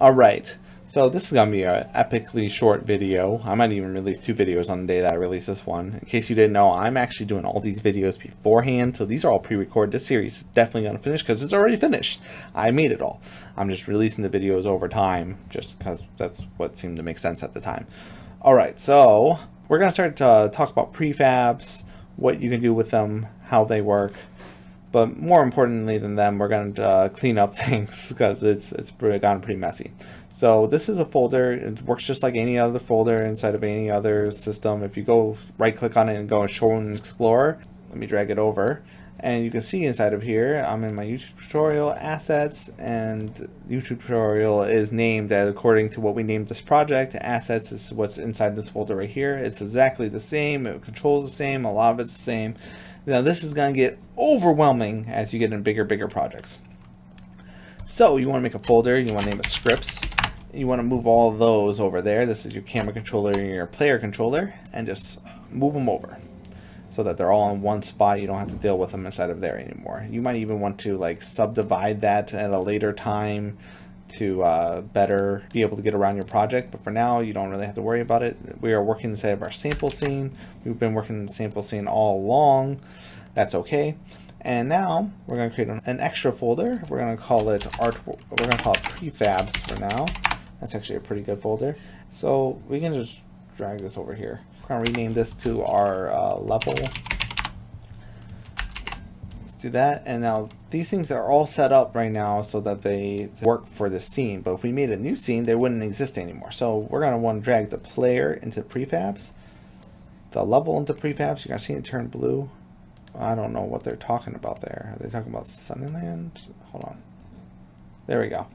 Alright, so this is going to be an epically short video. I might even release two videos on the day that I release this one. In case you didn't know, I'm actually doing all these videos beforehand, so these are all pre-recorded. This series is definitely going to finish because it's already finished. I made it all. I'm just releasing the videos over time, just because that's what seemed to make sense at the time. Alright, so we're going to start to talk about prefabs, what you can do with them, how they work, but more importantly than them, we're going to uh, clean up things because it's it's gotten pretty messy. So this is a folder. It works just like any other folder inside of any other system. If you go right click on it and go and show and explore, let me drag it over. And you can see inside of here, I'm in my YouTube tutorial assets and YouTube tutorial is named according to what we named this project. Assets is what's inside this folder right here. It's exactly the same. It controls the same. A lot of it's the same. Now this is going to get overwhelming as you get in bigger, bigger projects. So you want to make a folder, you want to name it scripts. You want to move all those over there. This is your camera controller and your player controller and just move them over so that they're all in one spot. You don't have to deal with them inside of there anymore. You might even want to like subdivide that at a later time to uh, better be able to get around your project. But for now, you don't really have to worry about it. We are working inside of our sample scene. We've been working in the sample scene all along. That's okay. And now we're going to create an, an extra folder. We're going to call it art. We're going to call it prefabs for now. That's actually a pretty good folder. So we can just drag this over here. We're to rename this to our uh, level Let's do that. And now these things are all set up right now so that they work for this scene. But if we made a new scene, they wouldn't exist anymore. So we're going to want to drag the player into prefabs, the level into prefabs. You're to see it turn blue. I don't know what they're talking about there. Are they talking about Sunnyland? Hold on. There we go.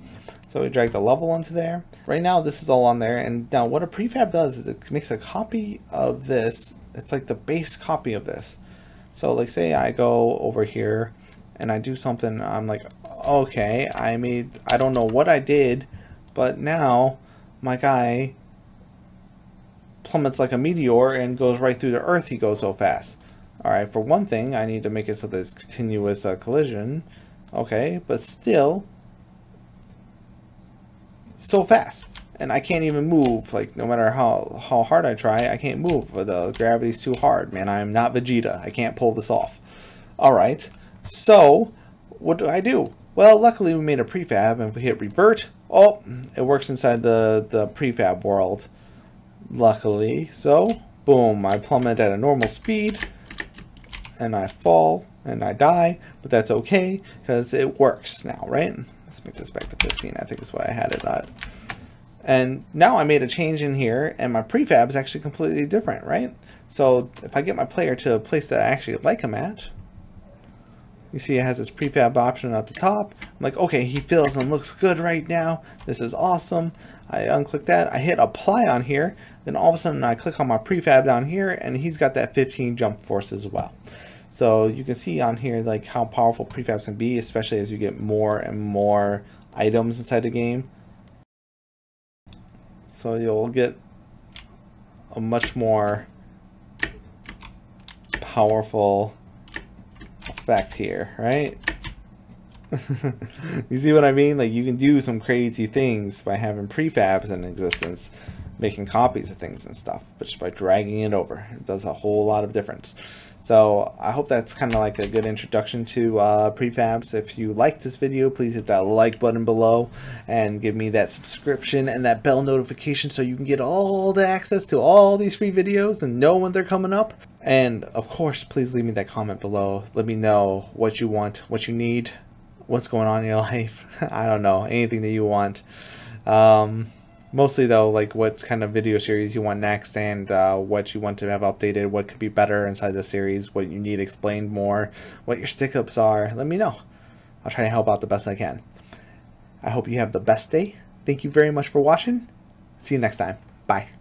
So we drag the level into there. Right now, this is all on there. And now what a prefab does is it makes a copy of this. It's like the base copy of this. So like say I go over here and I do something, I'm like, okay, I made, I don't know what I did, but now my guy plummets like a meteor and goes right through the earth, he goes so fast. Alright, for one thing, I need to make it so there's continuous uh, collision. Okay, but still, so fast and I can't even move. Like no matter how how hard I try, I can't move. The gravity's too hard, man. I am not Vegeta. I can't pull this off. All right. So what do I do? Well, luckily we made a prefab, and if we hit revert, oh, it works inside the the prefab world. Luckily, so boom, I plummet at a normal speed, and I fall and I die, but that's okay because it works now, right? Let's make this back to 15. I think is what I had it at. And now I made a change in here and my prefab is actually completely different, right? So if I get my player to a place that I actually like him at, you see it has this prefab option at the top. I'm like, okay, he feels and looks good right now. This is awesome. I unclick that. I hit apply on here. Then all of a sudden I click on my prefab down here and he's got that 15 jump force as well. So you can see on here like how powerful prefabs can be, especially as you get more and more items inside the game. So you'll get a much more powerful effect here, right? you see what I mean? Like you can do some crazy things by having prefabs in existence, making copies of things and stuff, but just by dragging it over. It does a whole lot of difference. So I hope that's kind of like a good introduction to uh, prefabs. If you liked this video, please hit that like button below and give me that subscription and that bell notification so you can get all the access to all these free videos and know when they're coming up. And of course, please leave me that comment below. Let me know what you want, what you need, what's going on in your life. I don't know, anything that you want. Um, mostly though like what kind of video series you want next and uh, what you want to have updated what could be better inside the series what you need explained more what your stick ups are. Let me know. I'll try to help out the best i can. I hope you have the best day. Thank you very much for watching. See you next time. Bye